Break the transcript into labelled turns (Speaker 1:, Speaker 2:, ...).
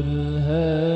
Speaker 1: الهادي